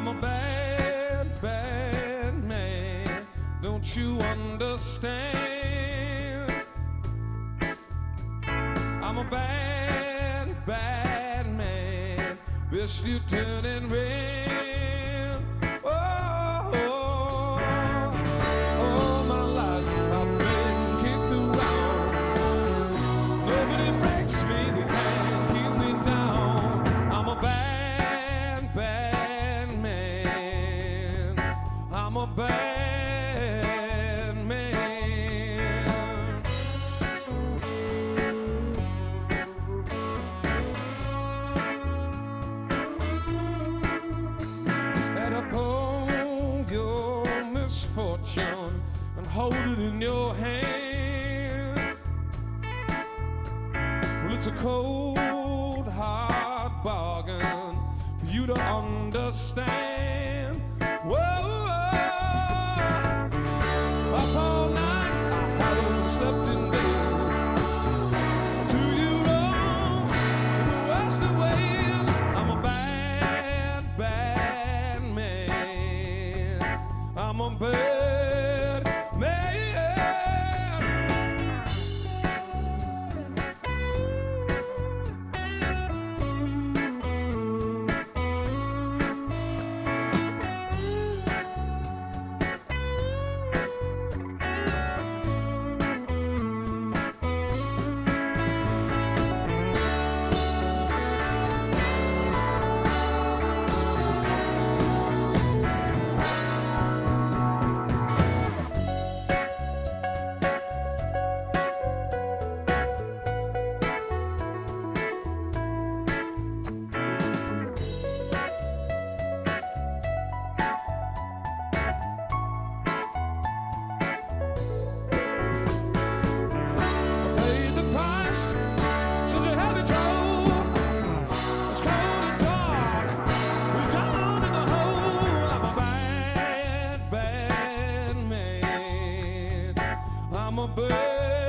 I'm a bad, bad man. Don't you understand? I'm a bad, bad man. Bitch, you turning red. I'm a bad man. And upon your misfortune and hold it in your hand. Well, it's a cold, hard bargain for you to understand. I'm a bird.